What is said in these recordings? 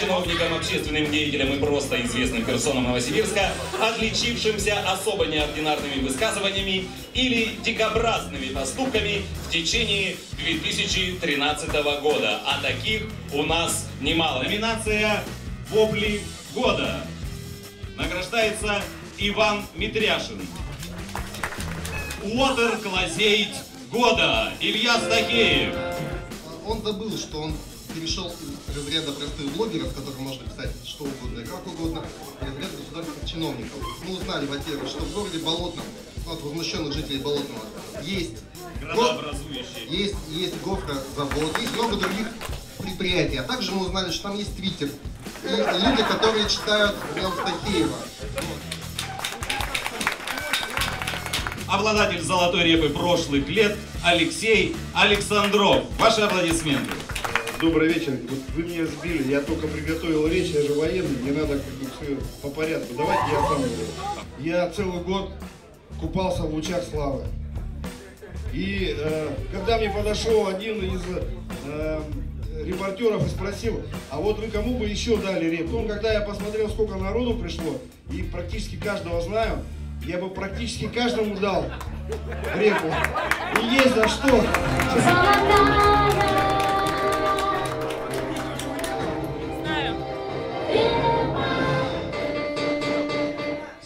чиновникам, общественным деятелям и просто известным персонам Новосибирска, отличившимся особо неординарными высказываниями или дикобразными поступками в течение 2013 года. А таких у нас немало. Номинация «Вопли года». Награждается Иван Митряшин. Уотер Клозейт года. Илья Стахеев. Он забыл, что он перешел из разряда простых блогеров, которые можно писать что угодно и как угодно, в разряд государственных чиновников. Мы узнали, во-первых, что в городе Болотном, ну, от возмущенных жителей Болотного, есть Градообразующий. есть, есть гофрозавод, есть много других предприятий. А также мы узнали, что там есть Твиттер. И люди, которые читают Леон Стахеева. Обладатель золотой репы прошлых лет Алексей Александров. Ваши аплодисменты. Добрый вечер. Вот вы меня сбили, я только приготовил речь, я же военный, мне надо как бы все по порядку. Давайте я сам. Я целый год купался в лучах славы. И э, когда мне подошел один из э, репортеров и спросил, а вот вы кому бы еще дали реп? Он, когда я посмотрел, сколько народу пришло, и практически каждого знаю, я бы практически каждому дал репу. И есть за что.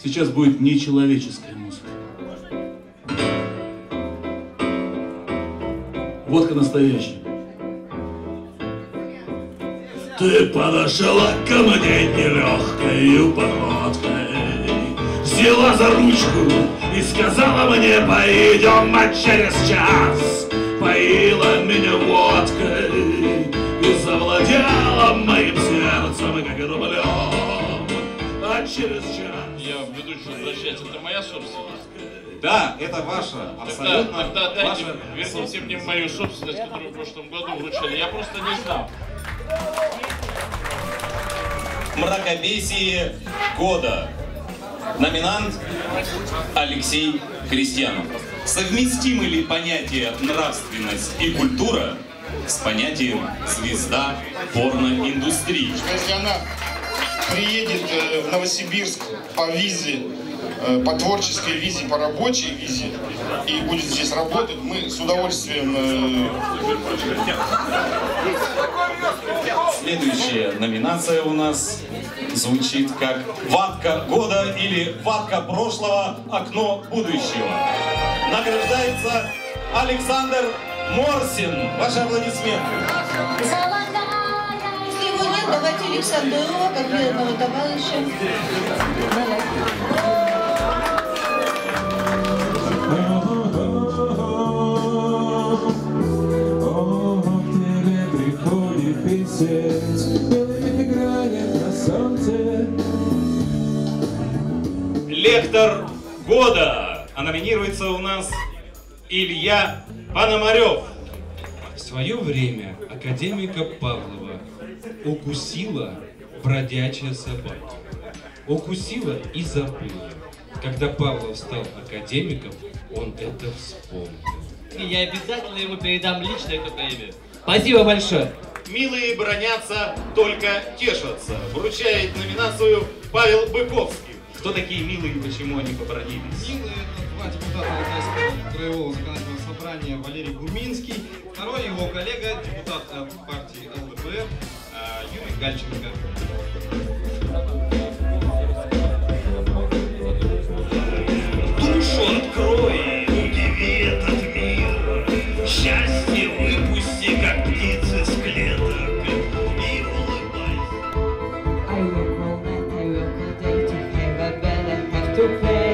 Сейчас будет нечеловеческая музыка. Водка настоящая. Ты подошла ко мне нелегкой походкой, Взяла за ручку и сказала мне, пойдем, а через час Поила меня водкой и завладела моим сердцем, как рублем, а через час Я ведущий возвращать, это моя собственность. Да, это ваша, Тогда, абсолютно тогда дайте, ваша верните мне мою собственность, которую в прошлом году вручали. Я просто не знал. Мракобесие года. Номинант Алексей Крестьянов. Совместимы ли понятия нравственность и культура с понятием звезда порноиндустрии? Она приедет э, в Новосибирск по визе, э, по творческой визе, по рабочей визе и будет здесь работать, мы с удовольствием э, Следующая номинация у нас звучит как «Ватка года» или «Ватка прошлого. Окно будущего». Награждается Александр Морсин. Ваши аплодисменты. Приходит песец, белыми играет на солнце. Лектор года. А номинируется у нас Илья Пономарев. В свое время академика Павлова укусила бродячая собака. Укусила и забыла. Когда Павлов стал академиком, он это вспомнил. И я обязательно ему передам лично это премию. Спасибо большое. Милые бронятся, только тешатся. Вручает номинацию Павел Быковский. Кто такие милые и почему они побронились? Милые это два депутата Алтайского краевого законодательного собрания Валерий Гурминский, второй его коллега, депутат от партии ЛДПР э, Юрий Гальченко. Душу открой, удиви этот мир. Счастье выпусти, как птицы с клеток. И улыбайся. I work all night, I work all day to have a I have to pay.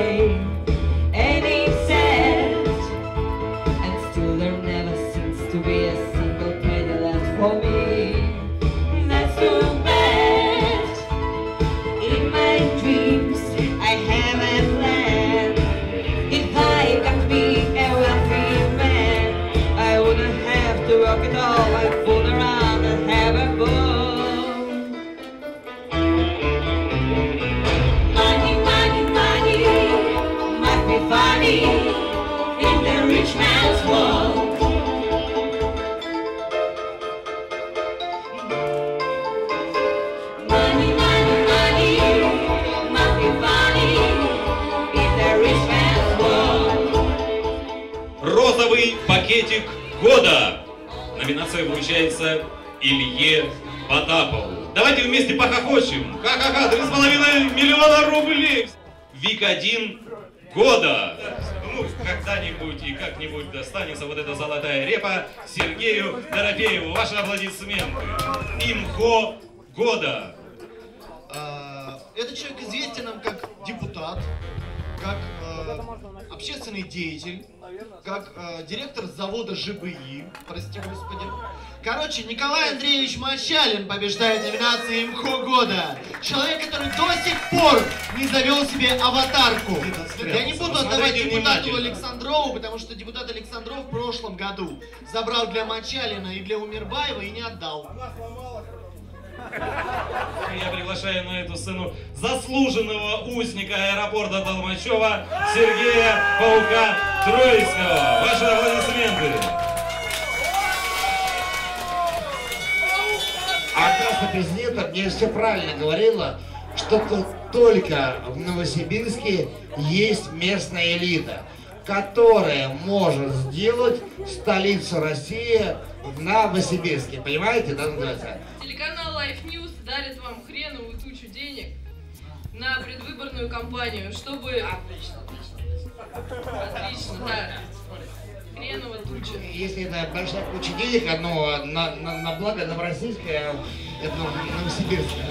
Пакетик года. Номинация вручается Илье Потапову. Давайте вместе похохочем. Ха-ха-ха, три с половиной миллиона рублей. Вик-1 года. Ну, когда-нибудь и как-нибудь достанется вот эта золотая репа Сергею Дорофееву. Ваши аплодисменты. Имхо года. А, Этот человек известен нам как депутат, как э, общественный деятель, как э, директор завода ЖБИ, прости господи. Короче, Николай Андреевич Мочалин побеждает в номинации МХО года. Человек, который до сих пор не завел себе аватарку. Я не буду отдавать депутату. Александрову, потому что депутат Александров в прошлом году забрал для Мочалина и для Умирбаева и не отдал. Я приглашаю на эту сцену заслуженного узника аэропорта Толмачева Сергея Паука Троицкого. Ваши аплодисменты. А красный президент мне все правильно говорила, что только в Новосибирске есть местная элита, которая может сделать столицу России в Новосибирске. Понимаете, да, называется? Телеканал Life News дарит вам хреновую тучу денег на предвыборную кампанию, чтобы... Отлично, отлично. да. Хреновая туча. Если это большая куча денег, одно на, на, на благо Новороссийска, это Новосибирска.